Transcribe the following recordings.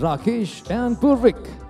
Rakesh and Purvik.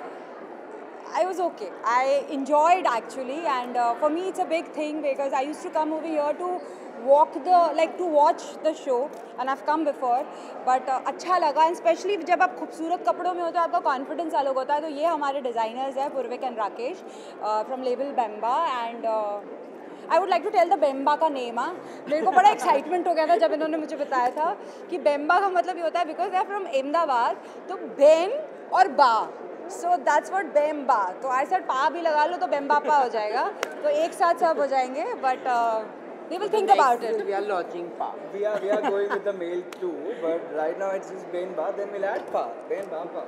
I was okay. I enjoyed actually, and uh, for me it's a big thing because I used to come over here to walk the like to watch the show, and I've come before. But uh, अच्छा लगा, and especially जब आप खूबसूरत कपड़ों में होते हो आपका कॉन्फिडेंस अलग होता है तो ये हमारे डिज़ाइनर्स हैं Purvik and Rakesh from label Bemba and I would like to tell the Bemba का नेम हाँ मेरे को बड़ा एक्साइटमेंट हो गया था जब इन्होंने मुझे बताया था कि बेम्बा का मतलब ये होता है because they are from Ahmedabad तो बेम और बा सो दैट्स वॉट बेम्बा तो आई सेड पा भी लगा लो तो बेम्बा पा हो जाएगा तो एक साथ सब हो जाएँगे but we will think about it. We are launching Pa. We are we are going with the male too, but right now it's just Ben Ba. Then we'll add Pa. Ben Ba Pa.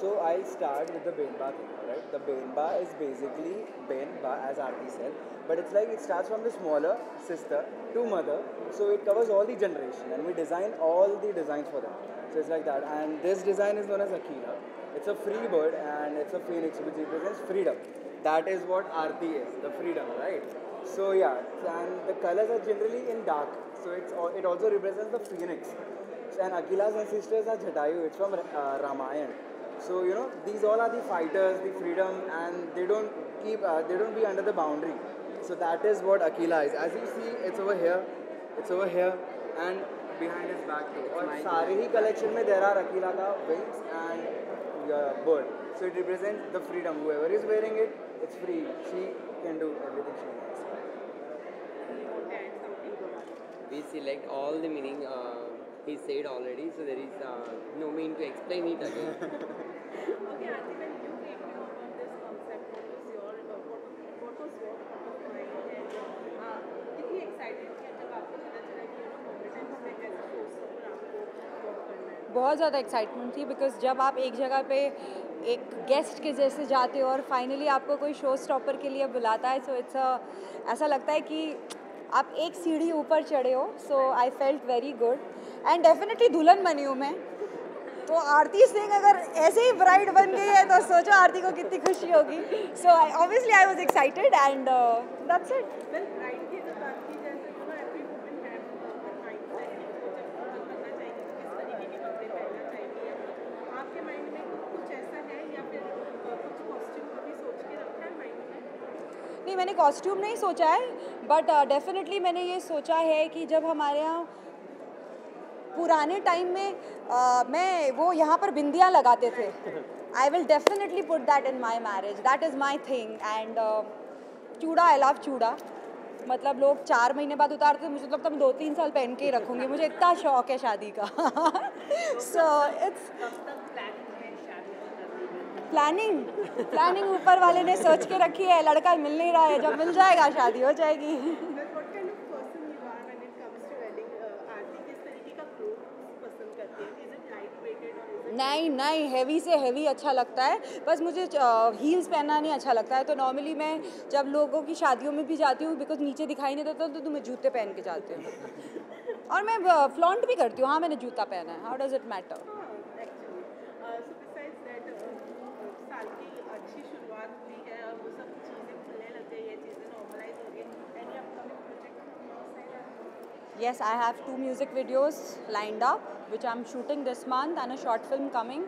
So I'll start with the Ben Ba thing. Alright. The Ben Ba is basically Ben Ba as Aarti said, but it's like it starts from the smaller sister to mother. So it covers all the generation, and we design all the designs for them. So it's like that. And this design is known as Akila. It's a free bird and it's a phoenix which represents freedom. That is what Aarti is, the freedom, right? So yeah, and the colors are generally in dark. So it's it also represents the phoenix. And Akila's sisters are Jatayu. It's from uh, Ramayana. So you know these all are the fighters, the freedom, and they don't keep uh, they don't be under the boundary. So that is what Akila is. As you see, it's over here, it's over here, and behind his back too. और सारे ही collection में there are Akila का wings and uh, bird. So it represents the freedom. Whoever is wearing it, it's free. She can do everything she wants. And something good. We select all the meaning uh, he said already, so there is uh, no mean to explain it again. बहुत ज़्यादा excitement थी because जब आप एक जगह पे एक guest के जैसे जाते हो और फाइनली आपको कोई शो स्टॉपर के लिए बुलाता है सो इट्स ऐसा लगता है कि आप एक सीढ़ी ऊपर चढ़े हो so I felt very good and definitely दुल्हन बनी हूँ मैं। तो आरती सिंह अगर ऐसे ही ब्राइड बन गई है तो सोचो आरती को कितनी खुशी होगी। So I obviously I was excited and that's it well bride की अगर बात की जाए you know every woman have mind set वो जब वर्क करना चाहेगी किस तरीके के कपड़े पहनना चाहेगी या कुछ आपके माइंड में कुछ कुछ ऐसा या फिर कुछ कॉस्ट्यूम कभी सोच के रखा माइंड में? नहीं मैंने कॉस्ट्यूम नहीं सोचा है बट डेफिनेटली uh, मैंने ये सोचा है कि जब हमारे यहाँ पुराने टाइम में uh, मैं वो यहाँ पर बिंदियाँ लगाते थे। I will definitely put that in my marriage that is my thing and chooda I love चूड़ा। मतलब लोग चार महीने बाद उतारते हैं, मुझे तो लगता है मैं दो तीन साल पहन के ही रखूँगी। मुझे इतना शौक है शादी का। सो इट्स प्लानिंग प्लानिंग ऊपर वाले ने सोच के रखी है लड़का मिल नहीं रहा है जब मिल जाएगा शादी हो जाएगी Well, what kind of नहीं नहीं हैवी से हैवी अच्छा लगता है। बस मुझे हील्स पहनना नहीं अच्छा लगता है। तो नॉर्मली मैं जब लोगों की शादियों में भी जाती हूँ बिकॉज़ नीचे दिखाई नहीं देता तो तुम्हें जूते पहन के जाते हूँ। और मैं फ्लॉन्ट भी करती हूँ। हाँ मैंने जूता पहना है। हाउ डज इट मैटर अच्छी शुरुआत है, और वो सब चीज़ें खुलने लग गई है चीज़ें नॉर्मलाइज हो गई any upcoming project Yes, I have two music videos lined up, which I'm shooting this month, and a short film coming.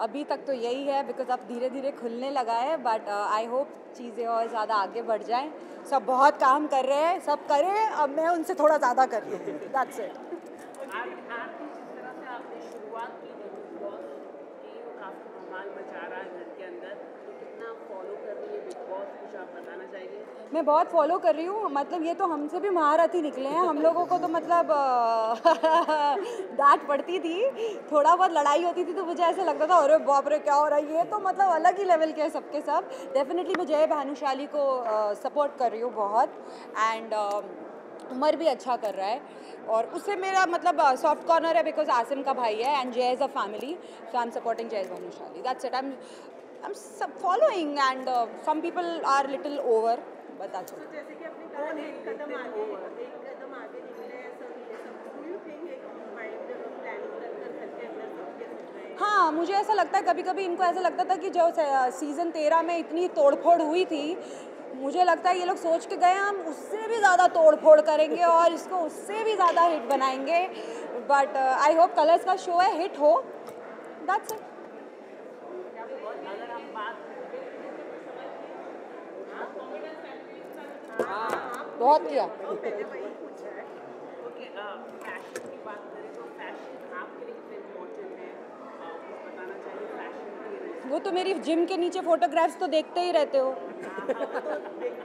अभी तक तो यही है बिकॉज़ अब धीरे धीरे खुलने लगा है बट आई होप चीज़ें और ज़्यादा आगे बढ़ जाएँ। सब बहुत काम कर रहे हैं सब करें अब मैं उनसे थोड़ा ज़्यादा कर रही हूँ दैट्स इट आज आज की जिस तरह से आपने शुरुआत की थी बिग बॉस की वो काफ़ी धमाल मचा रहा है घर के अंदर तो कितना फॉलो कर रही है बिग बॉस कुछ आप बताना चाहेंगे मैं बहुत फॉलो कर रही हूँ मतलब ये तो हमसे भी महारथी निकले हैं। हम लोगों को तो मतलब डांट पड़ती थी। थोड़ा बहुत लड़ाई होती थी तो मुझे ऐसा लगता था, अरे बाप रे, क्या हो रहा है? ये तो मतलब अलग ही लेवल के हैं सबके सब। डेफिनेटली मैं जय भानुशाली को सपोर्ट कर रही हूँ बहुत। एंड उमर भी अच्छा कर रहा है। और उससे मेरा मतलब सॉफ्ट कॉर्नर है बिकॉज़ आसिम का भाई है and Jay is a family so I am supporting Jay Bhanushali that's it I am I am following and some people are little over but that's तो जैसे कि अपने कहा एक कदम आगे एक कदम आगे निकले हैं हाँ मुझे ऐसा लगता है कभी कभी इनको ऐसा लगता था कि जो सीज़न तेरह में इतनी तोड़फोड़ हुई थी मुझे लगता है ये लोग सोच के गए हम उससे भी ज़्यादा तोड़फोड़ करेंगे और इसको उससे भी ज़्यादा हिट बनाएँगे। बट आई होप कलर्स का शो है हिट हो। दैट्स इट अगर हम बात बहुत किया पहले वही पूछा है ओके फ़ैशन की बात करें तो फ़ैशन आपके लिए कितना इम्पोर्टेंट है अ, कुछ बताना चाहिए फ़ैशन किया। वो तो मेरी जिम के नीचे फोटोग्राफ्स तो देखते ही रहते हो।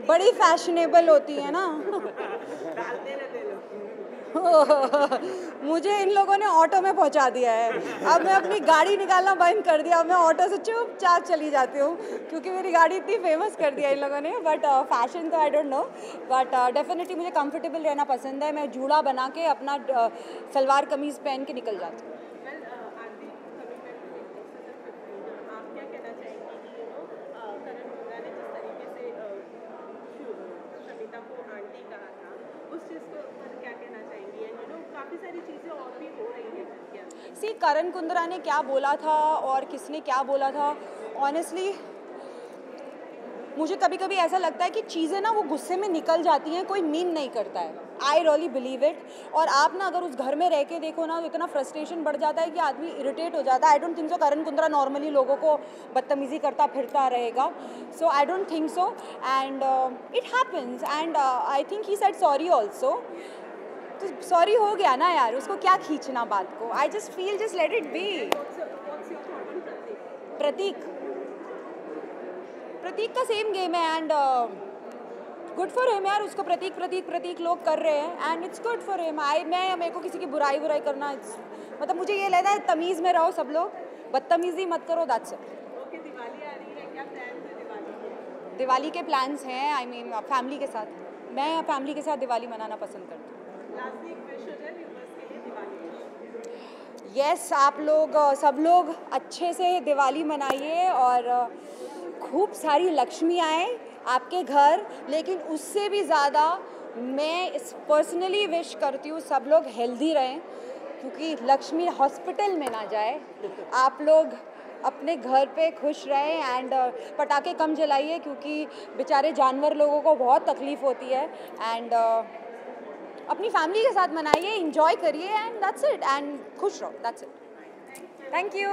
बड़ी फैशनेबल होती है ना। मुझे इन लोगों ने ऑटो में पहुँचा दिया है। अब मैं अपनी गाड़ी निकालना बंद कर दिया। अब मैं ऑटो से चुपचाप चली जाती हूँ क्योंकि मेरी गाड़ी इतनी फ़ेमस कर दिया इन लोगों ने। बट फ़ैशन तो I don't know but definitely मुझे कंफर्टेबल रहना पसंद है। मैं जूड़ा बना के अपना uh, सलवार कमीज़ पहन के निकल जाती हूँ। Well Aarti coming back to Bigg Boss season 15 आप क्या कहना चाहेंगे? कि यू नो करण मुंडा ने जिस तरीके से uh, था उस चीज़ को पर क्या कहना चाहेंगी एंड यू नो काफ़ी सारी चीज़ें और भी हो रही हैं। सी करण कुंद्रा ने क्या बोला था और किसने क्या बोला था? ऑनेस्टली मुझे कभी कभी ऐसा लगता है कि चीज़ें ना वो गुस्से में निकल जाती हैं, कोई मीन नहीं करता है। आई रियली बिलीव इट और आप ना अगर उस घर में रह के देखो ना तो इतना फ्रस्ट्रेशन बढ़ जाता है कि आदमी इरिटेट हो जाता है। I don't think so Karan Kundra normally लोगों को बदतमीज़ी करता, फिरता रहेगा। So I don't think so and it happens and I think he said sorry also तो सॉरी हो गया ना यार उसको क्या खींचना बात को? I just feel just let it be? Prateek. Prateek का सेम गेम है एंड गुड फॉर हिम यार उसको प्रतीक प्रतीक प्रतीक लोग कर रहे हैं and it's good for him I मैं मेरे को किसी की बुराई बुराई करना it's- मतलब मुझे ये लगता है तमीज़ में रहो सब लोग बदतमीज़ी मत करो दैट्स इट के? दिवाली के प्लान्स हैं आई मीन फैमिली के साथ मैं फैमिली के साथ दिवाली मनाना पसंद करती हूँ। यस आप लोग सब लोग अच्छे से दिवाली मनाइए और खूब सारी लक्ष्मी आए आपके घर, लेकिन उससे भी ज़्यादा मैं पर्सनली विश करती हूँ सब लोग हेल्दी रहें, क्योंकि लक्ष्मी हॉस्पिटल में ना जाए। आप लोग अपने घर पे खुश रहें एंड पटाखे कम जलाइए क्योंकि बेचारे जानवर लोगों को बहुत तकलीफ़ होती है एंड अपनी फैमिली के साथ मनाइए इंजॉय करिए एंड दैट्स इट एंड खुश रहो दैट्स इट थैंक यू